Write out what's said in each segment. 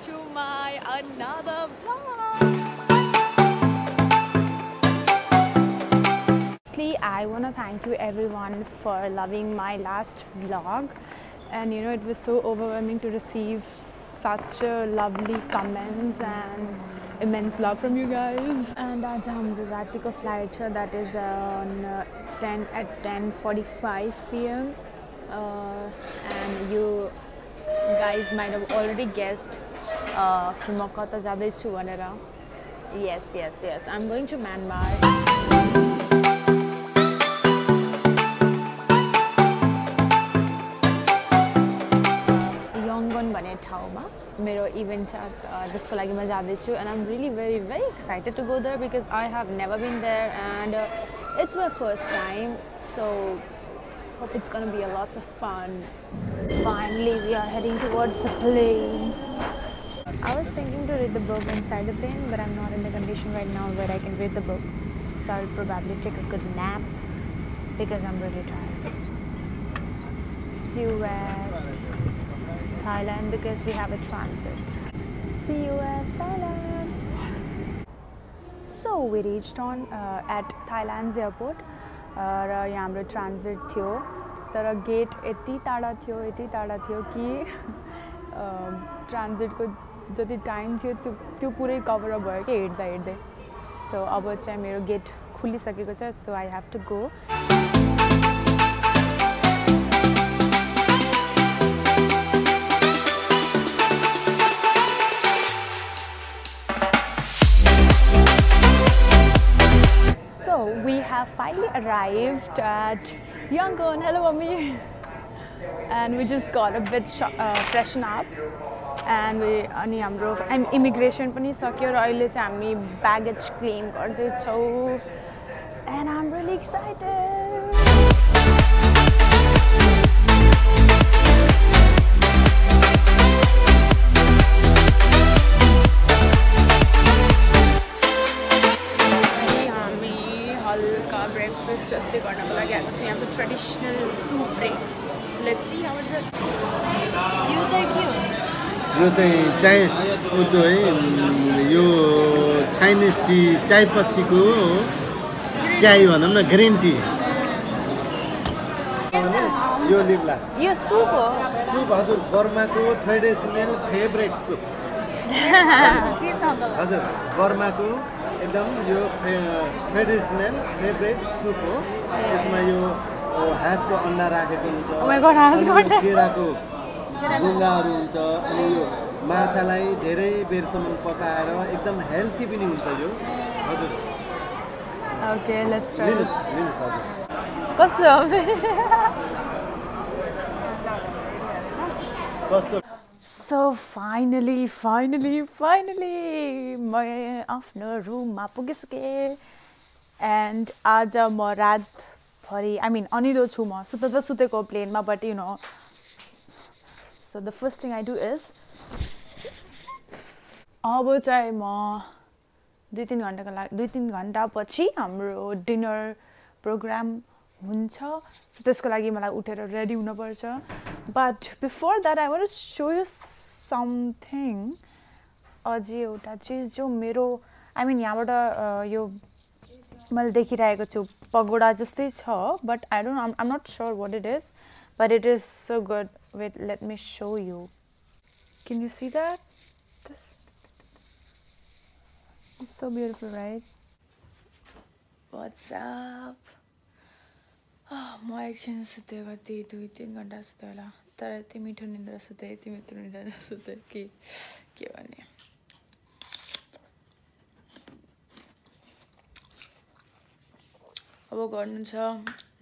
to my another vlog. Firstly, I want to thank you everyone for loving my last vlog. And you know, it was so overwhelming to receive such a lovely comments and immense love from you guys. And आज हाम्रो रातिको flight छ that is on ten at ten forty five PM and you guys might have already guessed कि म कता जाँदैछु भनेर। Yes yes yes I am going to Myanmar Yangon भन्ने ठाउँमा। मेरो इभेन्ट छ अ, त्यसको लागि म जाँदैछु and I'm really very very excited to go there because I have never been there and it's my first time so hope it's gonna be a lots of fun. Finally, we are heading towards the plane. I was thinking to read the book inside the plane, but I'm not in the condition right now where I can read the book. So I'll probably take a good nap because I'm really tired. See you at Thailand because we have a transit. See you at Thailand. So we reached on uh, at Thailand's airport. uh, र यहाँ हाम्रो transit थियो तर get यति टाढा थियो यति टाढा थियो कि ट्रान्जिटको जति टाइम थियो त्यो त्यो पुरै कभर अप भयो कि हिँड्दा हिँड्दै सो अब चाहिँ मेरो गेट खुलिसकेको छ so I have to go So we have finally arrived at Yangon. Hello, mommy. And we just got a bit sh- uh, freshen up. We अनि हाम्रो इमिग्रेसन पनि सक्यो र अहिले चाहिँ हामी ब्यागेज क्लेम गर्दैछौँ. एन्ड रियली एक्साइटेड यो चाहिँ चाइ त्यो है यो चाइनिज टी चायपत्तीको चाय भनौँ न ग्रिन टी यो लिब्ला यो सुप हो। सुप हजुर बर्माको ट्रेडिसनल फेभरेट सुप। हजुर बर्माको एकदम यो ट्रेडिसनल फेभरेट सुप हो। यसमा यो हाँसको अन्डा राखेको हुन्छ। Oh। केराको गुङ्गाहरू हुन्छ अनि यो माछालाई धेरै बेरसम्म पकाएर एकदम हेल्थी पनि हुन्छ यो। हजुर। ओके लेट्स ट्राई लिनुहोस् हजुर। कस्तो कस्तो? सो फाइनली फाइनली फाइनली म आफ्नो रुममा पुगिसकेँ। एन्ड आज म रातभरि आई मिन अनिलो छु म। सुत त सुतेको प्लेनमा but you know so the first thing I do is अब चाहिँ म दुई तिन घन्टाको लागि दुई तिन घन्टापछि हाम्रो डिनर प्रोग्राम हुन्छ। सो त्यसको लागि मलाई उठेर रेडी हुनुपर्छ। But before that I want show you something अझै एउटा चिज जो मेरो आई मिन यहाँबाट यो मैले देखिरहेको छु पगोडा जस्तै छ but I don't am not sure what it is but it is so good wait let me show you can you see that this It's so beautiful, right? What's up? Oh, म एकछिन सुतेँ कति दुई तिन घन्टा सुतेँ होला तर यति मिठो निन्द्रा सुतेँ यति मिठो निन्द्रा सुतेँ कि के भन्ने अब गर्नु छ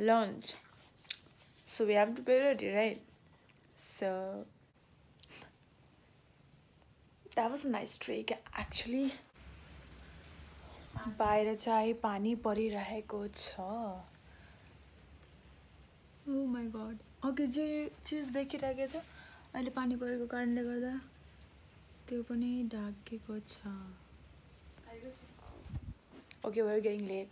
lunch so we have to be ready right so that was a nice trek actually बाहिर चाहिँ पानी परिरहेको छ। माई गड अघि जे चिज देखिरहेको थियो अहिले पानी परेको कारणले गर्दा त्यो पनि ढाकेको छ। ओके वेयर गेटिङ लेट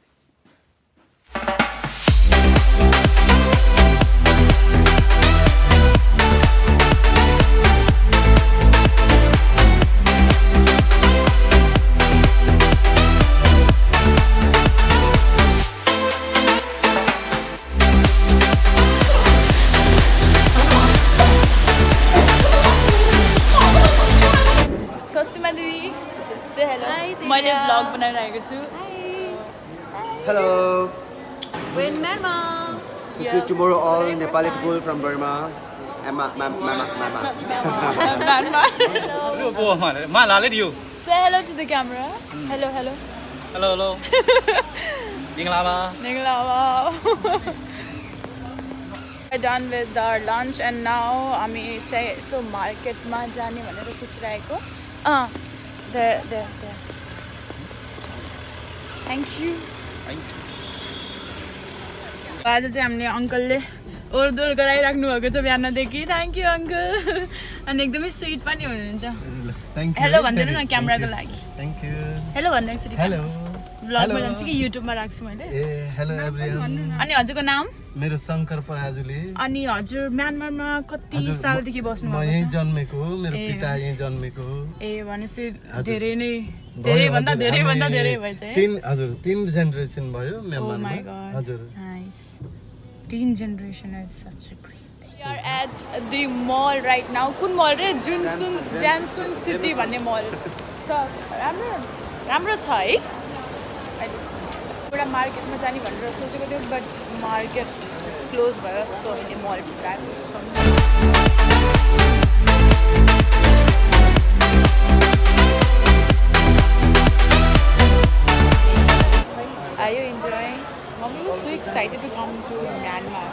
मैंने ब्लॉग बनाया tiger two hello Win Myanmar. This yes. tomorrow all Today Nepali people from Burma. Mama, mama, mama. Myanmar. Hello. Ma, la, let you. Say hello to the camera. Mm. Hello, hello. Hello, hello. Ningalaba. Ningalaba. We're done with our lunch and now I mean so market ma jani भनेर सोचिरहेको a there there thank you आज चाहिँ हामीले अङ्कलले ओहोरदोहोर गराइराख्नु भएको छ बिहानदेखि। Thank you uncle. अनि एकदमै स्विट पनि हुनुहुन्छ। हेलो भनिदिनु न क्यामेराको लागि। थ्याङ्क यू हेलो भन्नु एकचोटि हेलो भ्लगमा. जान्छु कि युट्युबमा राख्छु मैले? ए हेलो अनि हजुरको नाम? मेरो शङ्कर पराजुली। अनि हजुर म्यानमारमा कति सालदेखि म बस्नु यहीँ भएको छ? जन्मेको हो मेरो। पिता यहीँ जन्मेको हो। ए भनेपछि। धेरै नै धेरैभन्दा धेरैभन्दा धेरै भएछ है तिन हजुर तिन जेनेरेसन भयो Oh my म्यानमारमा god. हजुर Nice. Teen generation is such a great thing. We are at the mall right now. कुन मल रे जुनसुन ज्यानसुन सिटी भन्ने मल छ राम्रो राम्रो छ है एउटा मार्केटमा जाने भनेर सोचेको थियो बट मार्केट क्लोज भयो सो अहिले मलभित्र आएको Mommy was so excited to come to Myanmar.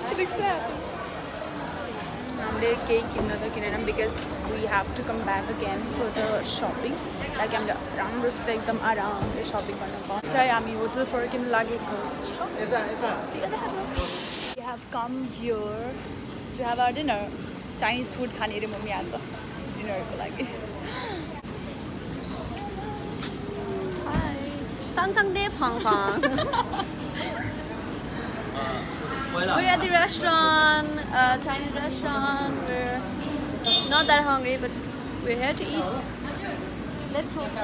She looks sad. हामीले केही किन्न त किनेनौँ because we have to come back again for the shopping ताकि हामीले राम्रोसित एकदम आरामले सपिङ गर्न पाउँछ हामी होटल फर्किनु लागेको छ we have come here to have our dinner Chinese food खाने अरे मम्मी आज डिनरको लागि Sangsangde Pang Pang. We're at the restaurant, uh, Chinese restaurant. We're not that hungry, but we're here to eat. Let's hope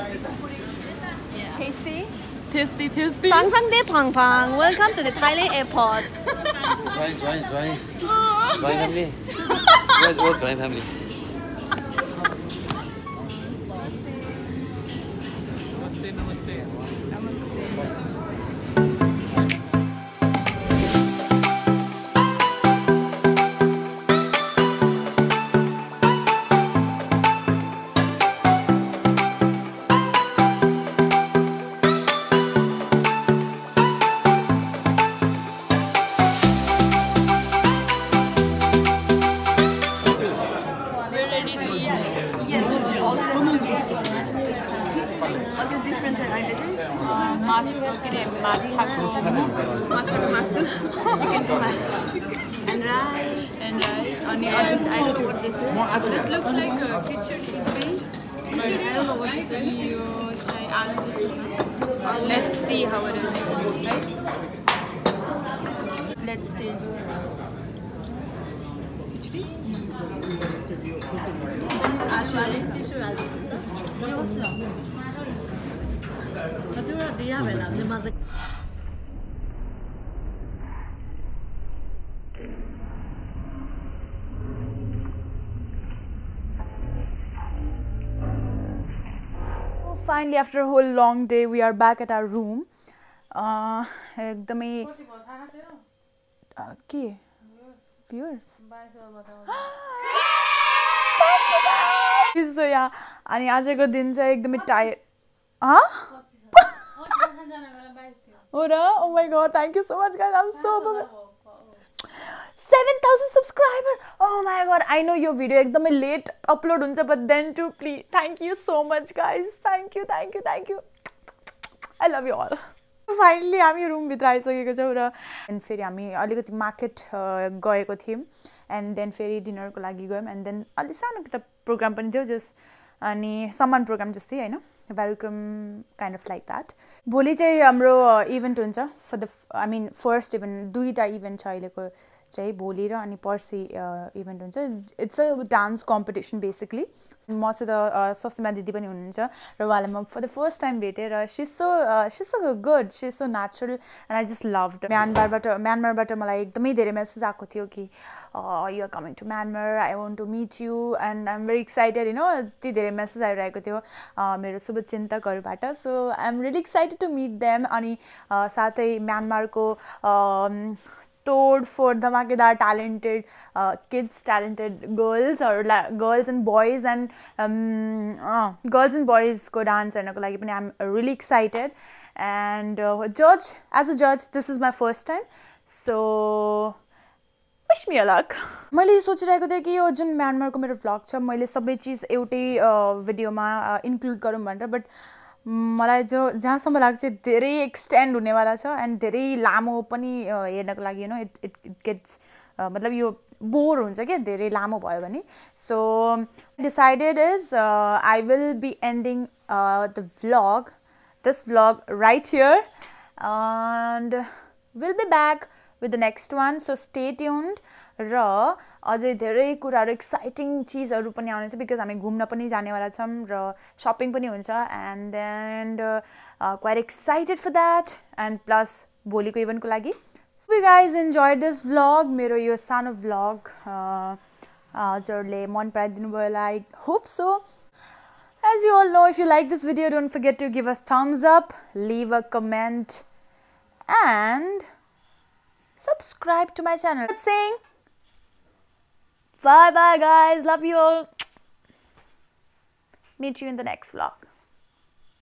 tasty. Tasty, tasty. Sangsangde Pang Pang. Welcome to the Thailand airport. Join, join, join. Join family. Where's your join family? this is. this looks like a khichdi Khichdi. I don't know what this is. यो चाहिँ आलु जस्तो छ let's see how it is right let's taste आलु आलु tissue हाल्नु यो कस्तो हजुर दिया बेला हामीले मजा Oh, finally after a whole long day we are back at our room uh, एकदमै Uh, के सो यहाँ अनि आजको दिन चाहिँ एकदमै टायर्ड हो र ओ my God thank you so much guys I'm so seven thousand subscriber oh my God I know यो भिडियो एकदमै लेट अपलोड हुन्छ but then too please thank you so much guys thank you thank you thank you I love you all finally हामी रुमभित्र आइसकेको छौँ र and फेरि हामी अलिकति मार्केट गएको थियौँ एन्ड देन फेरि डिनरको लागि गयौँ एन्ड देन अलिक सानो किताब प्रोग्राम पनि थियो जस अनि सम्मान प्रोग्राम जस्तै होइन? Welcome kind of like that भोलि चाहिँ हाम्रो इभेन्ट हुन्छ for the I mean first event दुईवटा इभेन्ट छ अहिलेको चाहिँ भोलि र अनि पर्सि इभेन्ट हुन्छ। It's a dance competition basically मसित अ, सस्मा दिदी पनि हुनुहुन्छ र उहाँलाई म फर द फर्स्ट टाइम भेटेँ र she so she so good she so natural and I just love म्यानमारबाट म्यानमारबाट मलाई एकदमै धेरै मेसेज आएको थियो कि you're coming to Myanmar I want to meet you and I am very excited होइन यति धेरै मेसेज आइरहेको थियो मेरो शुभचिन्तकहरूबाट। So I am really excited to meet them अनि साथै म्यानमारको अम, तोड फोड धमाकेदार ट्यालेन्टेड किड्स ट्यालेन्टेड गर्ल्सहरूलाई girls and boys and girls and बोइजको dance हेर्नको लागि पनि आइएम रियली एक्साइटेड एन्ड जज एज अ जज this is my first time so wish me अलक मैले सोचिरहेको थिएँ कि यो जुन म्यानमारको मेरो भ्लग छ मैले सबै चिज एउटै भिडियोमा इन्क्लुड गरौँ भनेर बट मलाई जो जहाँसम्म लाग्छ धेरै एक्सटेन्ड हुनेवाला छ एन्ड धेरै लामो पनि हेर्नको लागि you know it it it gets मतलब यो बोर हुन्छ क्या धेरै लामो भयो भने। So decided is I will be ending the vlog this vlog right here and we'll be back with the next one so stay tuned. र अझै धेरै कुराहरू एक्साइटिङ चिजहरू पनि आउनेछ बिकज हामी घुम्न पनि जानेवाला छौँ र सपिङ पनि हुन्छ and then quite excited for that and plus भोलिको इभेन्टको लागि so guys enjoy this vlog मेरो यो सानो भ्लग हजुरले मन पराइदिनु भयो like hope so As you all know, if you like this video, don't forget to give a thumbs up, leave a comment, and subscribe to my channel. That's bye bye, guys. Love you all. Meet you in the next vlog.